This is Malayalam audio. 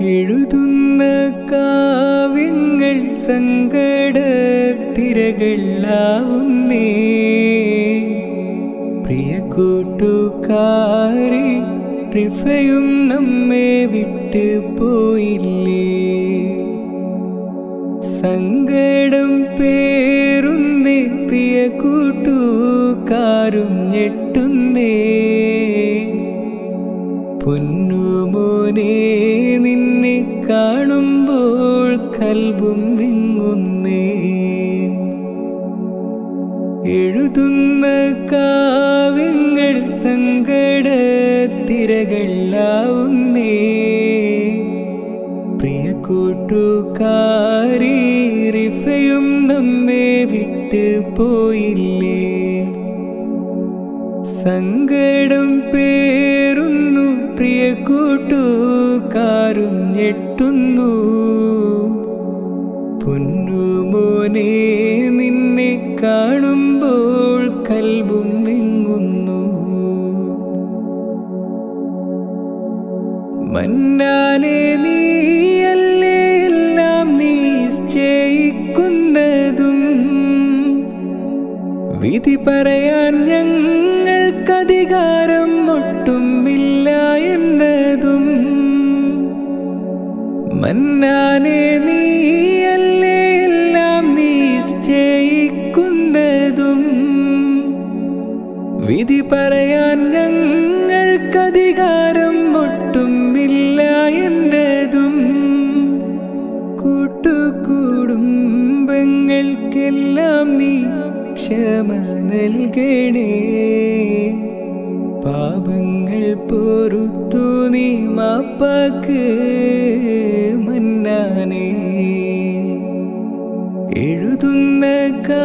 എഴുതുന്ന കാവ്യങ്ങൾ സങ്കട തിരകളാവുന്നേ പ്രിയ കൂട്ടുകാരി റിഫയും നമ്മെ വിട്ടു പോയില്ലേ? സങ്കടം പേറുന്നേ പ്രിയ കൂട്ടുകാരും ഞെട്ടുന്നേ. പൊന്നുമോനേ കാണുമ്പോൾ കൽബും വിങ്ങുന്നേ എഴുതുന്ന കാവ്യങ്ങൾ സങ്കട തിരകളാവുന്നേ പ്രിയ കൂട്ടുകാരി റിഫയും നമ്മെ വിട്ട് പോയില്ലേ? സങ്കടം പേറുന്നു പ്രിയ കൂട്ടുകാരും ഞെട്ടുന്നു. പൊന്നുമോനെ നിന്നെ കാണുമ്പോൾ കൽബും നിങ്ങുന്നു മന്നാനെ നീയല്ലേ എല്ലാം നിശ്ചയിക്കുന്നതും? വിധി പറയാൻ ഞങ്ങൾക്കധികാരം ഒട്ടുമില്ല മന്നാനെ നീയല്ലേ എല്ലാം നിശ്ചയിക്കുന്നതും? വിധി പറയാൻ ഞങ്ങൾക്കധികാരം ഒട്ടുമില്ല എന്നതും. കൂട്ടുകുടുംബങ്ങൾക്കെല്ലാം നീ ക്ഷമ നൽകണേ. പാപങ്ങൾ പൊറുത്തു നീ മാപ്പാക്ക്. എഴുതുന്ന കാ